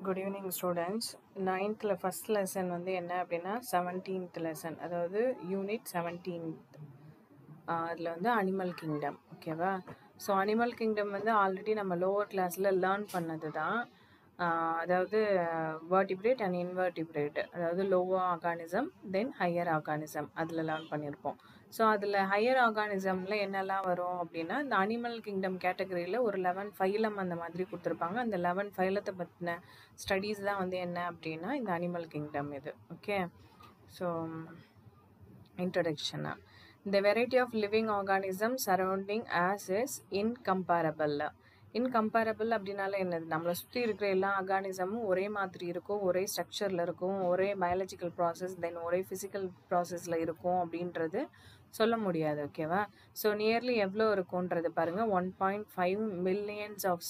Good evening students நைன்த்தில் first lesson வந்து என்ன அப்படின்னா செவன்டீன்த் லெசன் அதாவது யூனிட் செவன்டீன்த் அதில் வந்து அனிமல் கிங்டம் ஓகேவா ஸோ அனிமல் கிங்டம் வந்து ஆல்ரெடி நம்ம லோவர் கிளாஸில் லேர்ன் பண்ணது தான் அதாவது வேர்டிபிரேட் அண்ட் இன்வெர்டிபிரேட் அதாவது lower organism then higher organism அதில் லேர்ன் பண்ணியிருப்போம் ஸோ அதில் ஹையர் ஆர்கானிசமில் என்னெல்லாம் வரும் அப்படின்னா இந்த அனிமல் கிங்டம் கேட்டகரியில் ஒரு லெவன் ஃபைலம் அந்த மாதிரி கொடுத்துருப்பாங்க. அந்த லெவன் ஃபைலத்தை பற்றின ஸ்டடீஸ் தான் வந்து என்ன அப்படின்னா இந்த அனிமல் கிங்டம் இது. ஓகே ஸோ இன்ட்ரடக்ஷனாக இந்த variety of living organism surrounding as is incomparable. Incomparable அப்படின்னால என்னது? நம்மளை சுற்றி இருக்கிற எல்லா ஆர்கானிசமும் ஒரே மாதிரி இருக்கும் ஒரே ஸ்ட்ரக்சரில் இருக்கும் ஒரே பயாலஜிக்கல் ப்ராசஸ் தென் ஒரே ஃபிசிக்கல் ப்ராசஸில் இருக்கும் அப்படின்றது சொல்ல முடியாது ஓகேவா ஸோ நியர்லி எவ்வளோ இருக்கும்ன்றது பாருங்கள் one point five millions of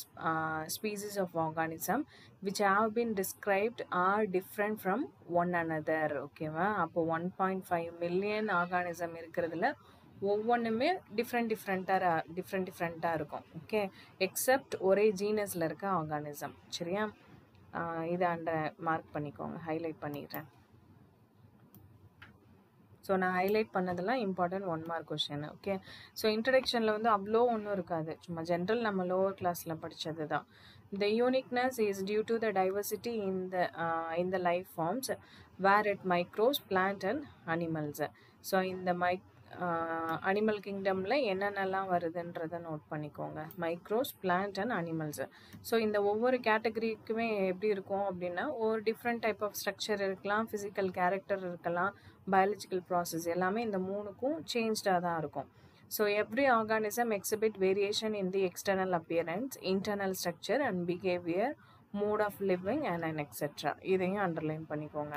species of organism which have been described are different from one another ஓகேவா அப்போ one point five million organism இருக்கிறதுல ஒவ்வொன்றுமே டிஃப்ரெண்ட் டிஃப்ரெண்ட்டாக டிஃப்ரெண்ட் டிஃப்ரெண்ட்டாக இருக்கும் ஓகே எக்ஸப்ட் ஒரே ஜீனஸில் இருக்க ஆர்கானிசம் சரியா? இதை அண்ட மார்க் பண்ணிக்கோங்க ஹைலைட் பண்ணிடுறேன். ஸோ நான் ஹைலைட் பண்ணதெல்லாம் important one mark question okay so இன்ட்ரடக்ஷனில் வந்து அவ்வளோ ஒன்றும் இருக்காது. சும்மா ஜென்ரல் நம்ம லோவர் கிளாஸில் படித்தது தான் the uniqueness is due to the diversity in the in the life forms where it micros plant and animals so இந்த மைக் அனிமல் கிங்டமில் என்னென்னலாம் வருதுன்றதை நோட் பண்ணிக்கோங்க. Micros plant and animals so இந்த ஒவ்வொரு கேட்டகரிக்குமே எப்படி இருக்கும் அப்படின்னா ஒரு டிஃப்ரெண்ட் டைப் ஆஃப் ஸ்ட்ரக்சர் இருக்கலாம் ஃபிசிக்கல் கேரக்டர் இருக்கலாம் பயாலஜிக்கல் ப்ராசஸ் எல்லாமே இந்த மூணுக்கும் சேஞ்ச்டாக தான் இருக்கும். So every organism exhibit variation in the external appearance internal structure and behaviour mode of living and and etcetera இதையும் அண்டர்லைன் பண்ணிக்கோங்க.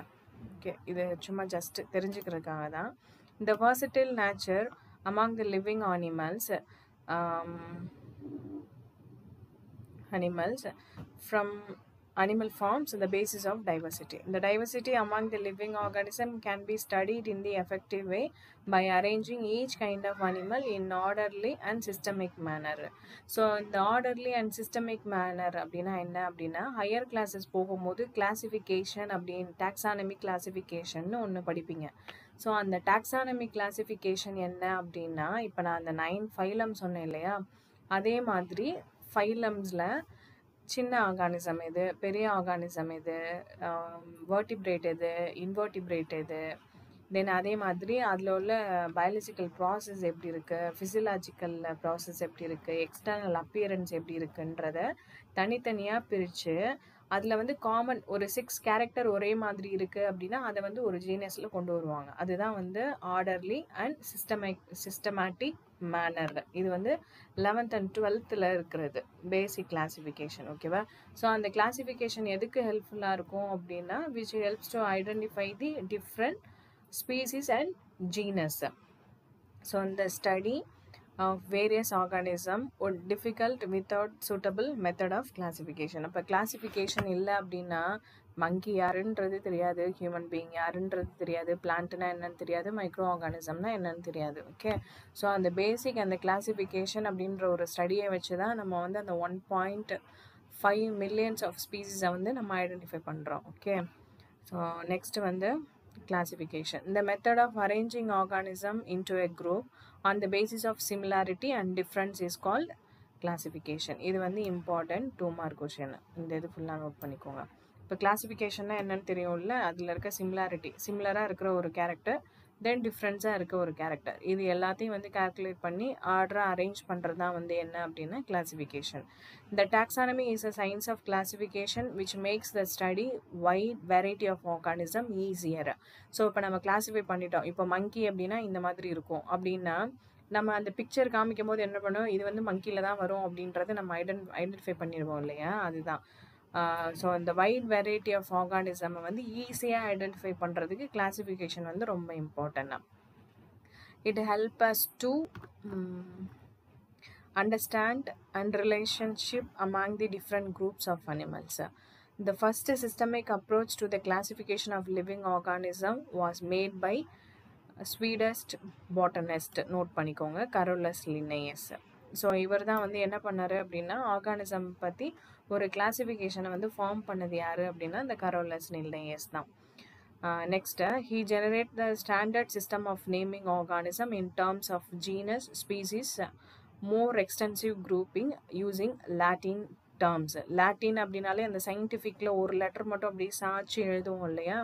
ஓகே இது சும்மா ஜஸ்ட் தெரிஞ்சுக்கிறதுக்காக தான். The positive nature among the living animals animals from animal forms the basis of diversity the diversity among the living organism can be studied in the effective way by arranging each kind of animal in orderly and systemic manner so இந்த orderly and systemic manner அப்படின்னா என்ன அப்படின்னா higher classes போகும்போது classification அப்படின்னு taxonomy classification ஒன்று படிப்பீங்க so அந்த taxonomy classification என்ன அப்படின்னா இப்போ நான் அந்த நைன் ஃபைலம் சொன்னேன் இல்லையா அதே மாதிரி ஃபைலம்ஸில் சின்ன ஆர்கானிசம் எது பெரிய ஆர்கானிசம் எது வேர்டிப்ரேட் எது இன்வெர்டிப்ரேட் எது தென் அதே மாதிரி அதில் உள்ள பயாலஜிக்கல் ப்ராசஸ் எப்படி இருக்குது ஃபிசியலாஜிக்கல் ப்ராசஸ் எப்படி இருக்குது எக்ஸ்டர்னல் அப்பியரன்ஸ் எப்படி இருக்குன்றத தனித்தனியாக பிரித்து அதில் வந்து காமன் ஒரு சிக்ஸ் கேரக்டர் ஒரே மாதிரி இருக்குது அப்படின்னா அதை வந்து ஒரு ஜீனியஸில் கொண்டு வருவாங்க. அதுதான் வந்து ஆர்டர்லி அண்ட் சிஸ்டமை சிஸ்டமேட்டிக் மேனர் இது வந்து லெவன்த் அண்ட் டுவெல்த்தில் இருக்கிறது. பேசிக் கிளாசிஃபிகேஷன் ஓகேவா ஸோ அந்த கிளாசிஃபிகேஷன் எதுக்கு ஹெல்ப்ஃபுல்லாக இருக்கும் அப்படின்னா which helps to identify the different species and genus so அந்த study of various organism organism difficult without suitable method of classification அப்போ கிளாசிஃபிகேஷன் இல்லை அப்படின்னா மங்கி யாருன்றது தெரியாது ஹியூமன் பீயிங் யாருன்றது தெரியாது பிளான்ட்னா என்னன்னு தெரியாது மைக்ரோ ஆர்கானிசம்னா என்னன்னு தெரியாது ஓகே ஸோ அந்த பேசிக் அந்த கிளாசிஃபிகேஷன் அப்படின்ற ஒரு ஸ்டடியை வச்சு தான் நம்ம வந்து அந்த one point five millions of ஸ்பீசிஸை வந்து நம்ம ஐடென்டிஃபை பண்ணுறோம் ஓகே ஸோ நெக்ஸ்ட் வந்து classification. The method of arranging organism into a group on the basis of similarity and difference is called classification. இது வந்து important டூ மார்க் கொஷின் இந்த இது ஃபுல்லாக note பண்ணிக்கோங்க இப்போ கிளாசிஃபிகேஷன்னா என்னன்னு தெரியும்ல அதில் இருக்க சிமிலாரிட்டி சிமிலராக இருக்கிற ஒரு கேரக்டர் தென் டிஃப்ரென்ஸாக இருக்க ஒரு கேரக்டர் இது எல்லாத்தையும் வந்து கால்குலேட் பண்ணி ஆர்டராக அரேஞ்ச் பண்ணுறது தான் வந்து என்ன அப்படின்னா கிளாசிஃபிகேஷன் இந்த taxonomy is a science of classification which makes the study wide variety of organism easier so இப்போ நம்ம கிளாஸிஃபை பண்ணிட்டோம். இப்போ மங்கி அப்படின்னா இந்த மாதிரி இருக்கும். அப்படின்னா நம்ம அந்த பிக்சர் காமிக்கும் போது என்ன பண்ணுவோம் இது வந்து மங்கியில் தான் வரும் அப்படின்றத நம்ம ஐடென் ஐடென்டிஃபை பண்ணிடுவோம் இல்லையா? அதுதான். ஸோ இந்த வைட் வெரைட்டி ஆஃப் ஆர்கானிசமை வந்து ஈஸியாக ஐடென்டிஃபை பண்ணுறதுக்கு கிளாசிஃபிகேஷன் வந்து ரொம்ப இம்பார்ட்டண்ட்டாக it help us to understand and relationship among the different groups of animals the first systemic approach to the classification of living organism was made by Swedish botanist, note பண்ணிக்கோங்க Carolus Linnaeus so இவர் தான் வந்து என்ன பண்ணார் அப்படின்னா organism பற்றி ஒரு கிளாசிஃபிகேஷனை வந்து ஃபார்ம் பண்ணது யார் அப்படின்னா இந்த கரோலஸ் நில்டையஸ் தான். Next he generate the standard system of naming organism in terms of genus species more extensive grouping using Latin terms Latin அப்படின்னாலே அந்த சயின்டிஃபிக்கில் ஒரு லெட்டர் மட்டும் அப்படியே சாட்சி எழுதுவோம் இல்லையா?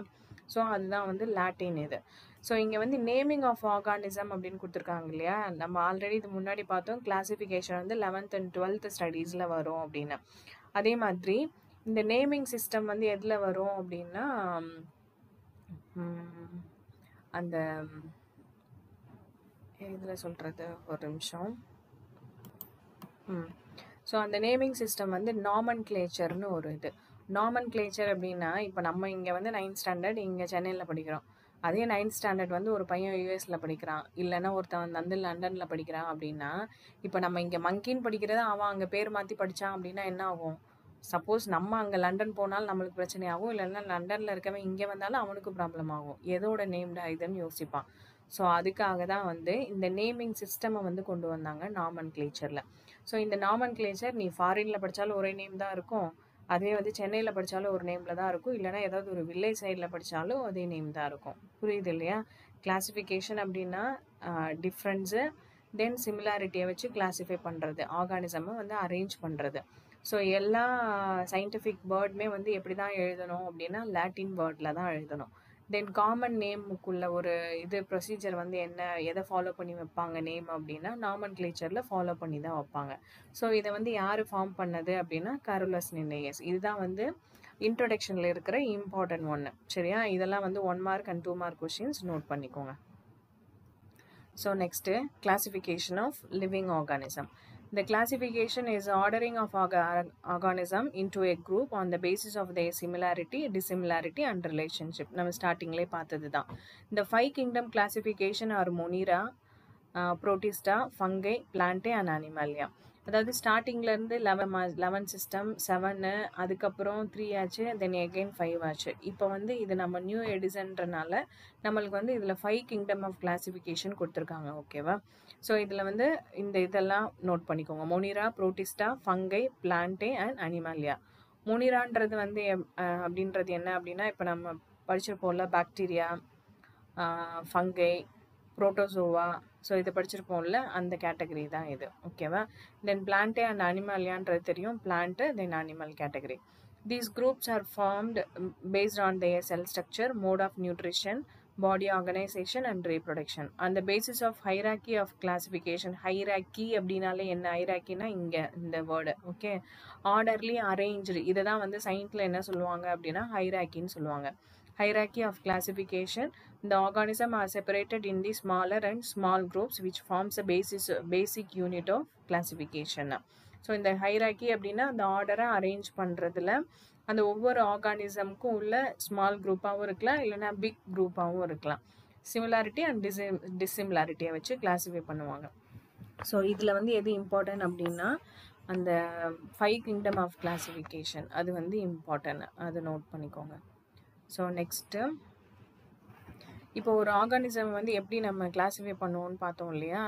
ஸோ அதுதான் வந்து லாட்டின் இது. ஸோ இங்கே வந்து நேமிங் ஆஃப் ஆர்கானிசம் அப்படின்னு கொடுத்துருக்காங்க இல்லையா? நம்ம ஆல்ரெடி இது முன்னாடி பார்த்தோம். கிளாசிஃபிகேஷன் வந்து லெவன்த் அண்ட் டுவெல்த் ஸ்டடீஸில் வரும் அப்படின்னு. அதே மாதிரி இந்த நேமிங் சிஸ்டம் வந்து எதில் வரும் அப்படின்னா அந்த இதில் சொல்கிறது ஒரு நிமிஷம். ம். ஸோ அந்த நேமிங் சிஸ்டம் வந்து நாமன் கிளேச்சர்னு ஒரு இது. நாமன் கிளேச்சர் அப்படின்னா இப்போ நம்ம இங்கே வந்து நைன்த் ஸ்டாண்டர்ட் இங்கே சென்னையில் படிக்கிறோம். அதே நைன்த் ஸ்டாண்டர்ட் வந்து ஒரு பையன் யூஎஸில் படிக்கிறான். இல்லைன்னா ஒருத்தன் வந்து லண்டனில் படிக்கிறான் அப்படின்னா இப்போ நம்ம இங்கே மங்கின்னு படிக்கிறத அவன் அங்கே பேர் மாற்றி படித்தான் அப்படின்னா என்ன ஆகும்? சப்போஸ் நம்ம அங்கே லண்டன் போனாலும் நம்மளுக்கு பிரச்சனை ஆகும் இல்லைன்னா லண்டனில் இருக்கவன் இங்கே வந்தாலும் அவனுக்கு ப்ராப்ளம் ஆகும். எதோட நேம்டா இதுன்னு யோசிப்பான். ஸோ அதுக்காக தான் வந்து இந்த நேமிங் சிஸ்டமை வந்து கொண்டு வந்தாங்க நாமன் கிளேச்சரில் ஸோ இந்த நாமன் கிளேச்சர் நீ ஃபாரினில் படித்தாலும் ஒரே நேம் தான் இருக்கும். அதே வந்து சென்னையில் படித்தாலும் ஒரு நேமில் தான் இருக்கும். இல்லைன்னா ஏதாவது ஒரு வில்லேஜ் சைடில் படித்தாலும் அதே நேம் தான் இருக்கும். புரியுது இல்லையா? கிளாசிஃபிகேஷன் அப்படின்னா டிஃப்ரென்ஸு தென் சிமிலாரிட்டியை வச்சு கிளாஸிஃபை பண்ணுறது ஆர்கானிசமை வந்து அரேஞ்ச் பண்ணுறது ஸோ எல்லா சயின்டிஃபிக் வேர்டுமே வந்து எப்படி தான் எழுதணும் அப்படின்னா லாட்டின் வேர்டில் தான் எழுதணும். தென் காமன் நேமுக்குள்ள ஒரு இது ப்ரொசீஜர் வந்து என்ன எதை ஃபாலோ பண்ணி வைப்பாங்க நேம் அப்படின்னா நாமன் கிளேச்சரில் ஃபாலோ பண்ணி தான் வைப்பாங்க. ஸோ இதை வந்து யார் ஃபார்ம் பண்ணது அப்படின்னா கருலஸ் நின்னையஸ் இதுதான் வந்து இன்ட்ரொடக்ஷனில் இருக்கிற இம்பார்ட்டன்ட் ஒன்று சரியா? இதெல்லாம் வந்து one mark and two mark questions note பண்ணிக்கோங்க. So next classification of living organism The classification is ordering of orga- organism into a group on the basis of their similarity, dissimilarity and relationship. நம்ம ஸ்டார்டிங்லேயே பார்த்தது தான் இந்த five kingdom classification are Monera Protista Fungi Plantae and Animalia அதாவது ஸ்டார்டிங்லேருந்து eleven மா eleven system seven அதுக்கப்புறம் three ஆச்சு தென் எகெயின் ஃபைவ் ஆச்சு. இப்போ வந்து இது நம்ம நியூ எடிசன்றனால நம்மளுக்கு வந்து இதில் ஃபைவ் கிங்டம் ஆஃப் கிளாசிஃபிகேஷன் கொடுத்துருக்காங்க ஓகேவா ஸோ இதில் வந்து இந்த இதெல்லாம் நோட் பண்ணிக்கோங்க. Monera protista fungi plantae and animalia மொனிரான்றது வந்து எப்- அப்படின்றது என்ன அப்படின்னா இப்போ நம்ம படிச்சிருப்போம்ல பாக்டீரியா ஃபங்கை புரோட்டோசோவா ஸோ இதை படிச்சிருப்போம்ல அந்த கேட்டகரி தான் இது ஓகேவா தென் பிளான்ட்டே அண்ட் அனிமல்யான்றது தெரியும்? Plant then animal category these groups are formed based on their cell structure mode of nutrition body organisation and reproduction அந்த basis of hierarchy of classification hierarchy அப்படின்னாலே என்ன? ஹைராக்கினா இங்கே இந்த வேர்டு ஓகே ஆர்டர்லி அரேஞ்சு இதை தான் வந்து சயின்ஸில் என்ன சொல்லுவாங்க அப்படின்னா ஹைராக்கின்னு சொல்லுவாங்க. Hierarchy of classification the organism are separated in the smaller and small groups which forms a basis basic unit of classification. So இந்த ஹைராக்கி அப்படின்னா அந்த ஆர்டரை அரேஞ்ச் பண்ணுறதுல அந்த ஒவ்வொரு ஆர்கானிசம்க்கும் உள்ள ஸ்மால் குரூப்பாகவும் இருக்கலாம் இல்லைன்னா பிக் குரூப்பாகவும் இருக்கலாம். சிமிலாரிட்டி அண்ட் டிசி டிசிமிலாரிட்டியை வச்சு கிளாஸிஃபை பண்ணுவாங்க. ஸோ இதில் வந்து எது இம்பார்ட்டன்ட் அப்படின்னா அந்த ஃபைவ் கிங்டம் ஆஃப் கிளாசிஃபிகேஷன் அது வந்து இம்பார்ட்டன்ட் அது நோட் பண்ணிக்கோங்க. ஸோ நெக்ஸ்ட்டு இப்போ ஒரு ஆர்கானிசம் வந்து எப்படி நம்ம கிளாஸிஃபை பண்ணுவோம்னு பார்த்தோம் இல்லையா?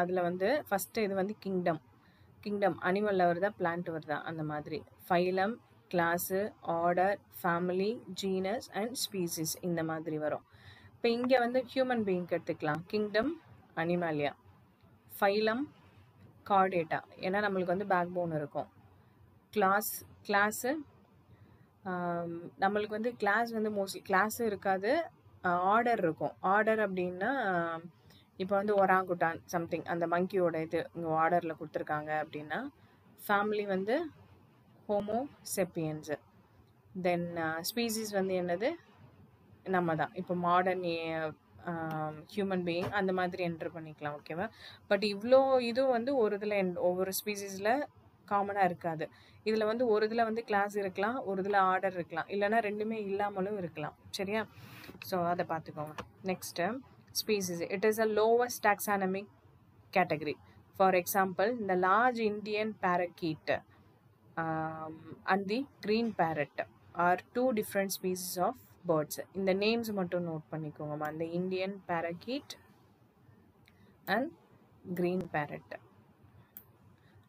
அதில் வந்து ஃபஸ்ட்டு இது வந்து கிங்டம் கிங்டம் அனிமலில் வருதா பிளான்ட் வருதா அந்த மாதிரி. Phylum class order family genus and species இந்த மாதிரி வரும். இப்போ இங்கே வந்து ஹியூமன் பீயிங்க்கு எடுத்துக்கலாம். கிங்டம் அனிமாலியா ஃபைலம் கார்டேட்டா ஏன்னா நம்மளுக்கு வந்து பேக் போன் இருக்கும் கிளாஸ் கிளாஸு நம்மளுக்கு வந்து கிளாஸ் வந்து மோஸ்ட்லி கிளாஸும் இருக்காது. ஆர்டர் இருக்கும். ஆர்டர் அப்படின்னா இப்போ வந்து ஒராங்குட்டான் சம்திங் அந்த மங்கியோட இது இங்கே ஆர்டரில் கொடுத்துருக்காங்க அப்படின்னா ஃபேமிலி வந்து ஹோமோ செப்பியன்ஸு தென் ஸ்பீசிஸ் வந்து என்னது? நம்ம தான் இப்போ மாடர்ன் ஹியூமன் பீயிங் அந்த மாதிரி என்ட்ரு பண்ணிக்கலாம் ஓகேவா பட் இவ்வளோ இதுவும் வந்து ஒரு இதில் ஒவ்வொரு ஸ்பீசிஸில் காமனாக இருக்காது. இதில் வந்து ஒரு இதில் வந்து கிளாஸ் இருக்கலாம் ஒரு இதில் ஆர்டர் இருக்கலாம். இல்லைன்னா ரெண்டுமே இல்லாமலும் இருக்கலாம். சரியா? ஸோ அதை பார்த்துக்கோங்க next species it is a lowest taxonomic category for example இந்த large Indian parakeet and the green parrot are two different species of birds இந்த நேம்ஸ் மட்டும் நோட் பண்ணிக்கோங்கம்மா. அந்த Indian parakeet and green parrot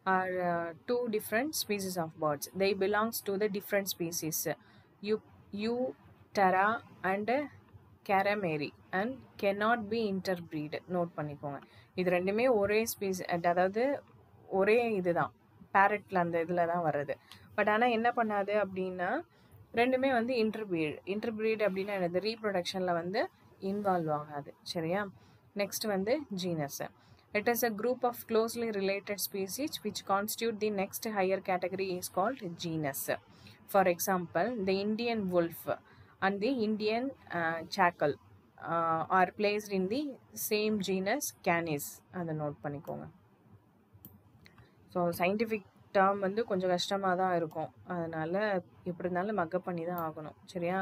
are uh, two different species of birds. They belongs to the different species. You, you, Tara and Caramari and cannot be interbreed. Note பண்ணிக்கோங்க. இது ரெண்டுமே ஒரே ஸ்பீஸ் அதாவது ஒரே இதுதான். பேரட்ல அந்த இதில் தான் வர்றது. பட் ஆனால் என்ன பண்ணாது அப்படின்னா ரெண்டுமே வந்து இன்டர்பீட் இன்டர்பீட் அப்படின்னா என்னது? ரீப்ரொடக்ஷனில் வந்து இன்வால்வ் ஆகாது. சரியா? நெக்ஸ்ட் வந்து genus It is a group of closely related species which constitute the next higher category is called genus. For example, the Indian wolf and the Indian uh, jackal uh, are placed in the same genus Canis. அதை note பண்ணிக்கோங்க so scientific term வந்து கொஞ்சம் கஷ்டமாக தான் இருக்கும் அதனால் எப்படி இருந்தாலும் மக்கப் பண்ணி தான் ஆகணும் சரியா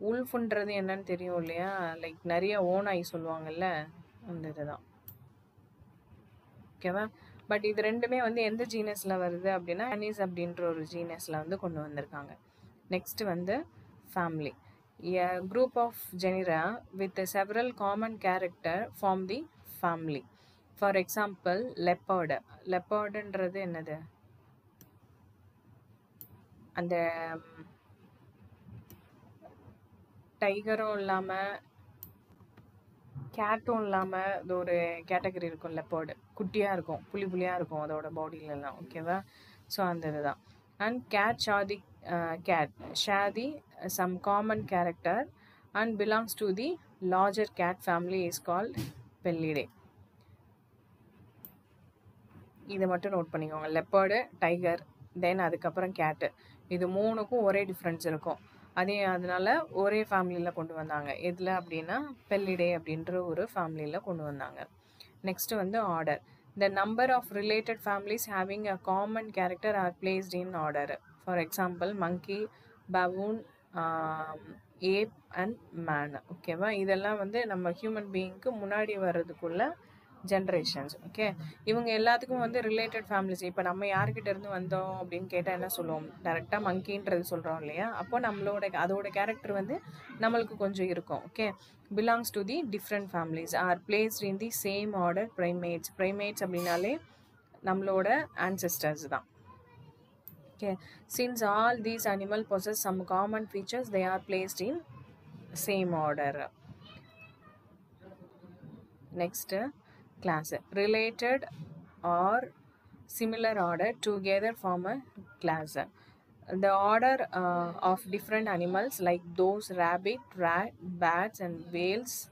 உல்ஃபுன்றது என்னன்னு தெரியும் இல்லையா லைக் நிறைய ஓனாய் சொல்லுவாங்கல்ல அந்த இதுதான் ஓகேவா? பட் இது ரெண்டுமே வந்து எந்த ஜீனஸில் வருது அப்படின்னா அனீஸ் அப்படின்ற ஒரு ஜீனஸில் வந்து கொண்டு வந்திருக்காங்க. நெக்ஸ்ட் வந்து family a group of genera with several common character form the family for example leopard லெப்பர்டுன்றது என்னது? அந்த டைகரும் இல்லாமல் கேட்டும் இல்லாமல் இது ஒரு கேட்டகரி இருக்கும் லெப்பர்டு குட்டியாக இருக்கும் புளி புளியாக இருக்கும் அதோட பாடியிலலாம் ஓகேவா ஸோ அந்த இதுதான். And cat shaadi cat shaadi some common character and belongs to the larger cat family is called Felidae இதை மட்டும் நோட் பண்ணிக்கோங்க. லெப்பர்டு டைகர் தென் அதுக்கப்புறம் கேட்டு இது மூணுக்கும் ஒரே டிஃப்ரென்ஸ் இருக்கும். அதே அதனால் ஒரே ஃபேமிலியில் கொண்டு வந்தாங்க. எதில் அப்படின்னா பெல்லிடே அப்படின்ற ஒரு ஃபேமிலியில் கொண்டு வந்தாங்க. நெக்ஸ்ட்டு வந்து order the number of related families having a common character are placed in order for example monkey baboon ape and man ஓகேவா இதெல்லாம் வந்து நம்ம ஹியூமன் பீயிங்க்கு முன்னாடி வர்றதுக்குள்ள ஜென்ரேஷன்ஸ் ஓகே இவங்க எல்லாத்துக்கும் வந்து ரிலேட்டட் ஃபேமிலிஸ் இப்போ நம்ம யார்கிட்ட இருந்து வந்தோம் அப்படின்னு கேட்டால் என்ன சொல்லுவோம்? டேரெக்டாக மங்கின்றது சொல்கிறோம் இல்லையா? அப்போ நம்மளோட அதோட கேரக்டர் வந்து நம்மளுக்கு கொஞ்சம் இருக்கும் okay belongs to the different families are placed in the same order primates primates அப்படின்னாலே நம்மளோட ஆன்செஸ்டர்ஸ் தான் okay since all these animal possess some common features they are placed in same order next class related or similar order together form a class the order uh, of different animals like those rabbit rat bats and whales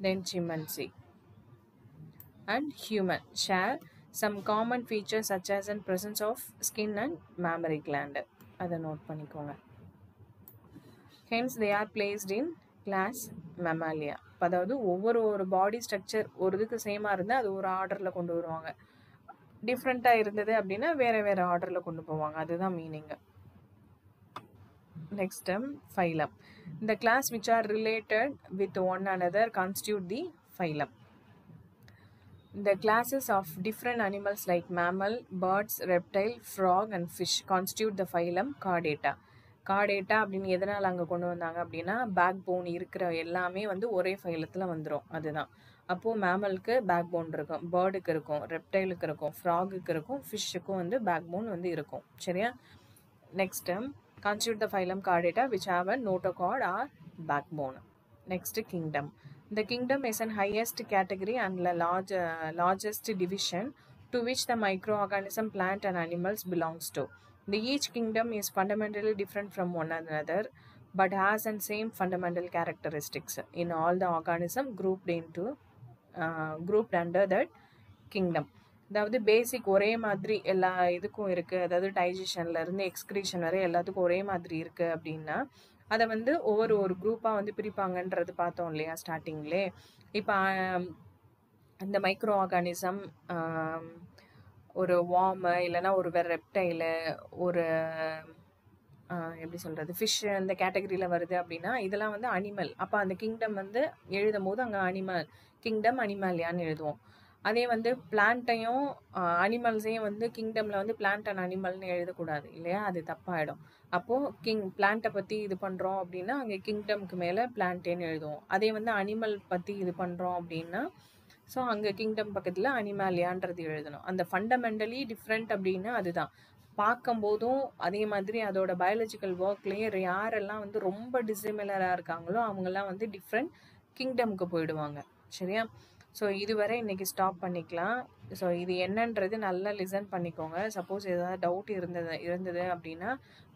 then chimpanzee and human share some common features such as in presence of skin and mammary gland அதை note பண்ணிக்கோங்க hence they are placed in class mammalia அதாவது ஒவ்வொரு ஒரு பாடி structure ஒரு இதுக்கு சேமாக இருந்தால் அது ஒரு ஆர்டரில் கொண்டு வருவாங்க. டிஃப்ரெண்ட்டாக இருந்தது அப்படின்னா வேறு வேறு ஆர்டரில் கொண்டு போவாங்க. அதுதான் மீனிங்கு நெக்ஸ்ட் ஃபைலம் இந்த class which are related with one another constitute the phylum The classes of different animals like mammal, birds, reptile, frog and fish constitute the phylum Chordata. Chordata அப்படின்னு எதனால் அங்கே கொண்டு வந்தாங்க அப்படின்னா பேக் போன் இருக்கிற எல்லாமே வந்து ஒரே ஃபைலத்தில் வந்துடும் அதுதான். அப்போது மேமலுக்கு பேக் போன் இருக்கும் பேர்டுக்கு இருக்கும் ரெப்டைலுக்கு இருக்கும் ஃப்ராகுக்கு இருக்கும் ஃபிஷ்ஷுக்கும் வந்து பேக் போன் வந்து இருக்கும். சரியா? Next constitute the phylum Chordata which have a notochord or backbone next kingdom இந்த kingdom is an highest category and large largest division to which the microorganism plant and animals belongs to. The each kingdom is fundamentally different from one another but has the same fundamental characteristics in all the organism grouped into uh, grouped under that kingdom. அதாவது பேசிக் ஒரே மாதிரி எல்லா இதுக்கும் இருக்குது அதாவது டைஜஷன்லேருந்து excretion வரை எல்லாத்துக்கும் ஒரே மாதிரி இருக்குது அப்படின்னா அதை வந்து ஒவ்வொரு ஒரு குரூப்பாக வந்து பிரிப்பாங்கன்றது பார்த்தோம் இல்லையா ஸ்டார்டிங்லே இப்போ அந்த மைக்ரோ ஆர்கானிசம் ஒரு வார்மு இல்லைன்னா ஒரு வேறு ரெப்டைலு ஒரு எப்படி சொல்கிறது ஃபிஷ் அந்த கேட்டகரியில் வருது அப்படின்னா இதெல்லாம் வந்து அனிமல் அப்போ அந்த கிங்டம் வந்து எழுதும் போது அங்கே அனிமல் கிங்டம் அனிமல்யான்னு எழுதுவோம். அதே வந்து பிளான்ட்டையும் அனிமல்ஸையும் வந்து கிங்டமில் வந்து பிளான்ட் அண்ட் அனிமல்னு எழுதக்கூடாது இல்லையா? அது தப்பாயிடும். அப்போது கிங் பிளான்ட்டை பற்றி இது பண்ணுறோம் அப்படின்னா அங்கே கிங்டம்க்கு மேலே பிளான்ட்டேன்னு எழுதுவோம். அதே வந்து அனிமல் பற்றி இது பண்ணுறோம் அப்படின்னா ஸோ அங்கே கிங்டம் பக்கத்தில் அனிமாலியான்றது எழுதணும். அந்த ஃபண்டமெண்டலி டிஃப்ரெண்ட் அப்படின்னா அதுதான். பார்க்கும்போதும் அதே மாதிரி அதோட பயாலஜிக்கல் ஒர்க்லேயும் யாரெல்லாம் வந்து ரொம்ப டிசிமிலராக இருக்காங்களோ அவங்கெல்லாம் வந்து டிஃப்ரெண்ட் கிங்டம்க்கு போயிடுவாங்க. சரியா? ஸோ இதுவரை இன்னைக்கு ஸ்டாப் பண்ணிக்கலாம். ஸோ இது என்னன்றது நல்லா லிசன் பண்ணிக்கோங்க. சப்போஸ் ஏதாவது டவுட் இருந்தது இருந்தது அப்படின்னா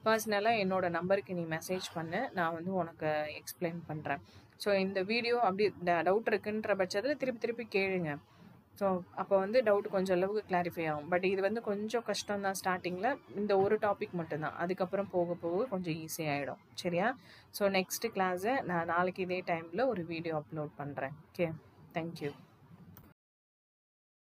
பர்சனலாக என்னோடய நம்பருக்கு நீ மெசேஜ் பண்ணு. நான் வந்து உனக்கு எக்ஸ்பிளைன் பண்ணுறேன் ஸோ இந்த வீடியோ அப்படி டவுட் இருக்குன்ற பட்சத்தில் திருப்பி திருப்பி கேளுங்க. ஸோ அப்போ வந்து டவுட் கொஞ்சம் அளவுக்கு கிளாரிஃபை ஆகும். பட் இது வந்து கொஞ்சம் கஷ்டம் தான் ஸ்டார்டிங்கில் இந்த ஒரு டாபிக் மட்டும்தான். அதுக்கப்புறம் போக போக கொஞ்சம் ஈஸியாகிடும் சரியா? ஸோ நெக்ஸ்ட் கிளாஸை நான் நாளைக்கு இதே டைமில் ஒரு வீடியோ அப்லோட் பண்ணுறேன் ஓகே தேங்க்யூ